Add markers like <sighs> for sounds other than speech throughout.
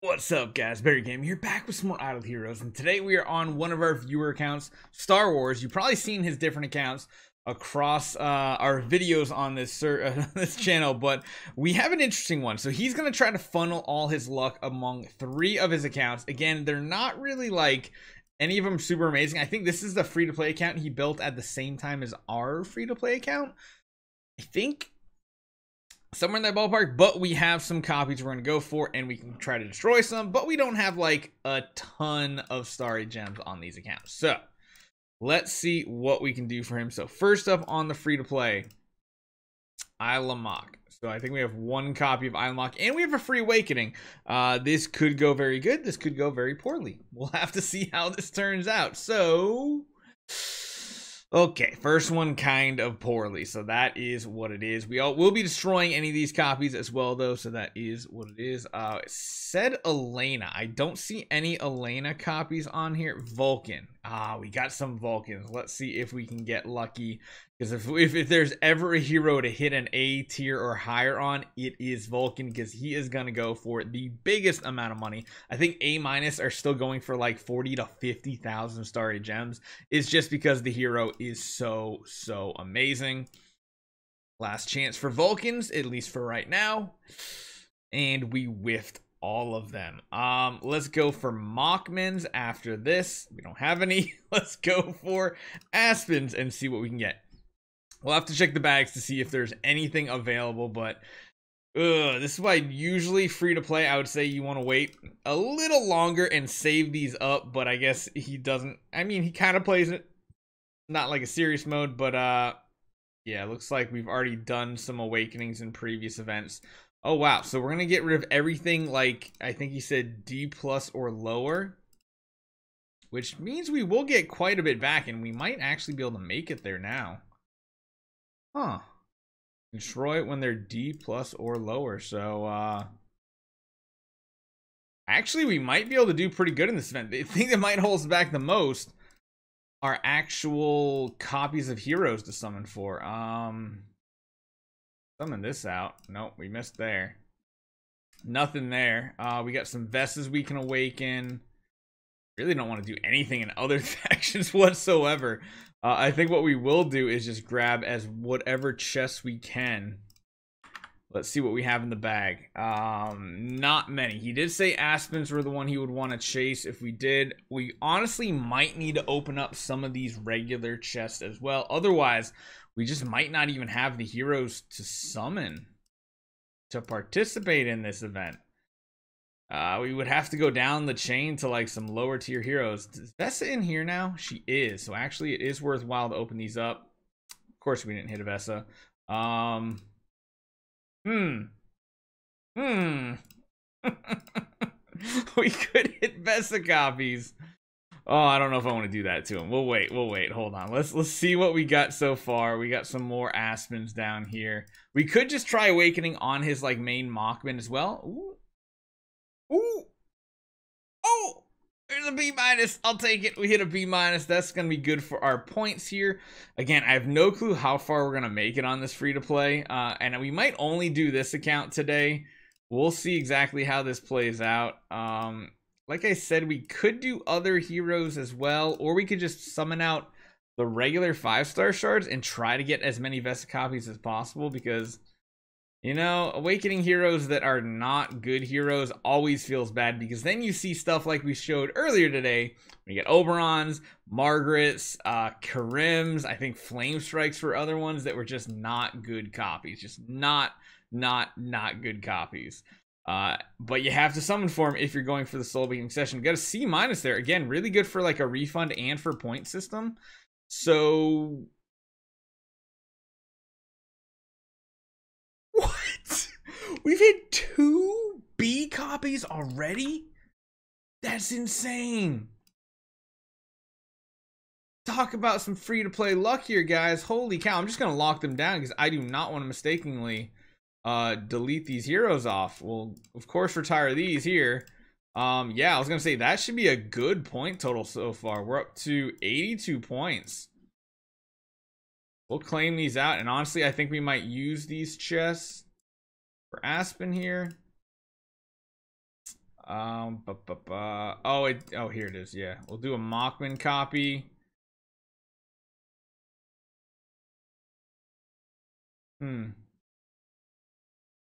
What's up guys, Barry Gaming here, back with some more Idle Heroes, and today we are on one of our viewer accounts, Star Wars. You've probably seen his different accounts across uh, our videos on this uh, <laughs> this channel, but we have an interesting one. So he's going to try to funnel all his luck among three of his accounts. Again, they're not really like any of them super amazing. I think this is the free-to-play account he built at the same time as our free-to-play account. I think somewhere in that ballpark, but we have some copies we're going to go for, and we can try to destroy some, but we don't have, like, a ton of starry gems on these accounts. So, let's see what we can do for him. So, first up on the free-to-play, Ilamok. So, I think we have one copy of Ilamok, and we have a free Awakening. Uh, this could go very good. This could go very poorly. We'll have to <laughs> see how this turns out. So... Okay, first one kind of poorly, so that is what it is. We all will be destroying any of these copies as well, though, so that is what it is. Uh, said Elena. I don't see any Elena copies on here. Vulcan. Ah, we got some Vulcans. Let's see if we can get lucky. Because if, if, if there's ever a hero to hit an A tier or higher on, it is Vulcan because he is going to go for the biggest amount of money. I think A minus are still going for like 40 to 50,000 starry gems. It's just because the hero is so, so amazing. Last chance for Vulcans, at least for right now. And we whiffed all of them. Um, let's go for Mockmans after this. We don't have any. <laughs> let's go for Aspens and see what we can get. We'll have to check the bags to see if there's anything available, but ugh, this is why usually free to play, I would say you want to wait a little longer and save these up, but I guess he doesn't. I mean, he kind of plays it not like a serious mode, but uh yeah, looks like we've already done some awakenings in previous events. Oh, wow. So we're going to get rid of everything like, I think he said D plus or lower. Which means we will get quite a bit back, and we might actually be able to make it there now. Huh. Destroy it when they're D plus or lower. So, uh... Actually, we might be able to do pretty good in this event. The <laughs> thing that might hold us back the most are actual copies of heroes to summon for. Um... Summon this out. Nope, we missed there. Nothing there. Uh, we got some Vestas we can awaken. Really don't want to do anything in other <laughs> factions whatsoever. Uh, I think what we will do is just grab as whatever chests we can. Let's see what we have in the bag. Um, not many. He did say Aspens were the one he would want to chase. If we did, we honestly might need to open up some of these regular chests as well. Otherwise, we just might not even have the heroes to summon to participate in this event. Uh, we would have to go down the chain to like some lower tier heroes. Is Vesa in here now? She is. So actually, it is worthwhile to open these up. Of course, we didn't hit a Vesa. Um, hmm. Hmm. <laughs> we could hit Vesa copies. Oh, I don't know if I want to do that to him. We'll wait. We'll wait. Hold on. Let's let's see what we got so far. We got some more Aspens down here. We could just try awakening on his like main Mockman as well. Ooh. Ooh. Oh, there's a B minus. I'll take it. We hit a B minus. That's gonna be good for our points here. Again, I have no clue how far we're gonna make it on this free to play. Uh, and we might only do this account today. We'll see exactly how this plays out. Um, like I said, we could do other heroes as well, or we could just summon out the regular five star shards and try to get as many Vesa copies as possible because you know, awakening heroes that are not good heroes always feels bad because then you see stuff like we showed earlier today. We get Oberons, Margarets, uh, Karims, I think Flame Strikes for other ones that were just not good copies. Just not, not, not good copies. Uh, but you have to summon for him if you're going for the soul beating session. Got a C minus there. Again, really good for like a refund and for point system. So <laughs> What? We've had two B copies already? That's insane. Talk about some free to play luck here, guys. Holy cow. I'm just going to lock them down because I do not want to mistakenly uh, delete these heroes off. We'll, of course, retire these here. Um, yeah, I was going to say that should be a good point total so far. We're up to 82 points. we'll claim these out. And honestly, I think we might use these chests for Aspen here. Um, bu -bu -bu. oh, it, oh, here it is. Yeah, we'll do a Mockman copy. Hmm.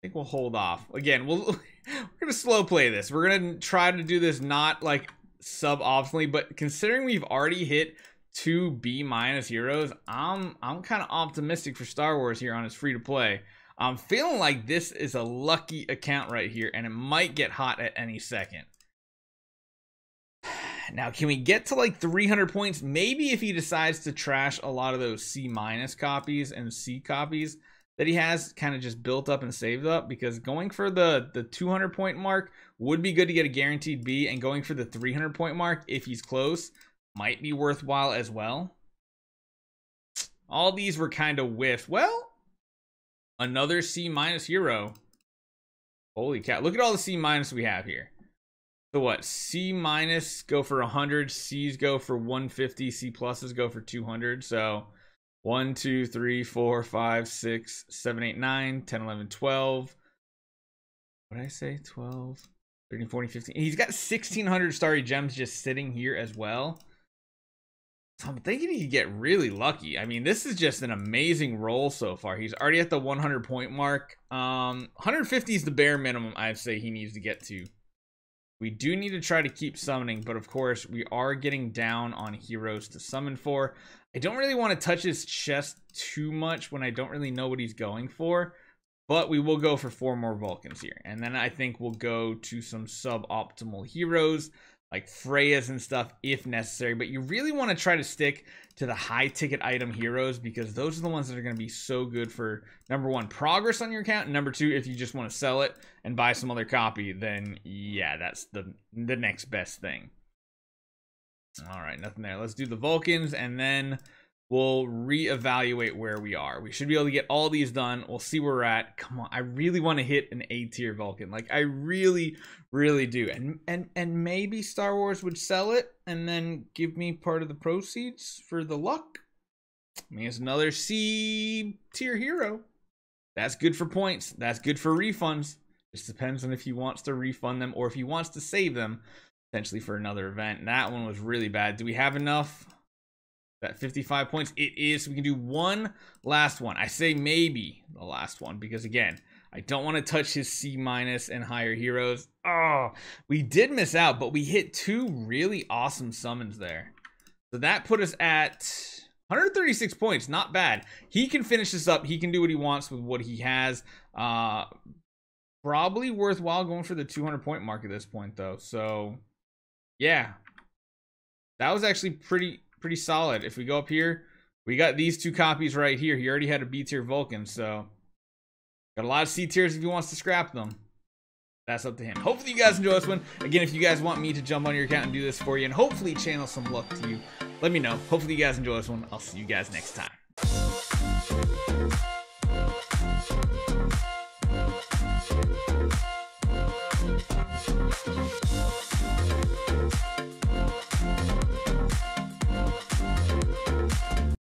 Think we'll hold off. Again, we'll <laughs> we're gonna slow play this. We're gonna try to do this not like sub-optimally, but considering we've already hit two B minus heroes, I'm I'm kind of optimistic for Star Wars here on its free to play. I'm feeling like this is a lucky account right here, and it might get hot at any second. <sighs> Now, can we get to like 300 points? Maybe if he decides to trash a lot of those C minus copies and C copies that he has kind of just built up and saved up because going for the the 200 point mark would be good to get a guaranteed B and going for the 300 point mark if he's close might be worthwhile as well. All these were kind of whiffed. Well, another C minus hero. Holy cow. Look at all the C minus we have here. So what? C minus go for 100, C's go for 150, C pluses go for 200. So 1, 2, 3, 4, 5, 6, 7, 8, 9, 10, 11, 12. What did I say? 12, 13, 14, 15. He's got 1,600 starry gems just sitting here as well. So I'm thinking he could get really lucky. I mean, this is just an amazing roll so far. He's already at the 100 point mark. Um, 150 is the bare minimum I'd say he needs to get to. We do need to try to keep summoning, but of course, we are getting down on heroes to summon for. I don't really want to touch his chest too much when I don't really know what he's going for, but we will go for four more Vulcans here. And then I think we'll go to some suboptimal heroes like Freya's and stuff if necessary. But you really want to try to stick to the high ticket item heroes because those are the ones that are going to be so good for number one, progress on your account. And number two, if you just want to sell it and buy some other copy, then yeah, that's the the next best thing. All right, nothing there. Let's do the Vulcans and then we'll reevaluate where we are. We should be able to get all these done. We'll see where we're at. Come on, I really want to hit an A tier Vulcan. Like I really, really do. And and and maybe Star Wars would sell it and then give me part of the proceeds for the luck. I mean, it's another C tier hero. That's good for points. That's good for refunds. Just depends on if he wants to refund them or if he wants to save them potentially for another event. That one was really bad. Do we have enough? That 55 points. It is. we can do one last one. I say maybe the last one because again, I don't want to touch his C minus and higher heroes. Oh, we did miss out, but we hit two really awesome summons there. So that put us at 136 points. Not bad. He can finish this up. He can do what he wants with what he has. Uh, probably worthwhile going for the 200 point mark at this point, though. So, yeah. That was actually pretty pretty solid. If we go up here, we got these two copies right here. He already had a B tier Vulcan, so got a lot of C tiers if he wants to scrap them. That's up to him. Hopefully you guys enjoy this one. Again, if you guys want me to jump on your account and do this for you and hopefully channel some luck to you, let me know. Hopefully you guys enjoy this one. I'll see you guys next time.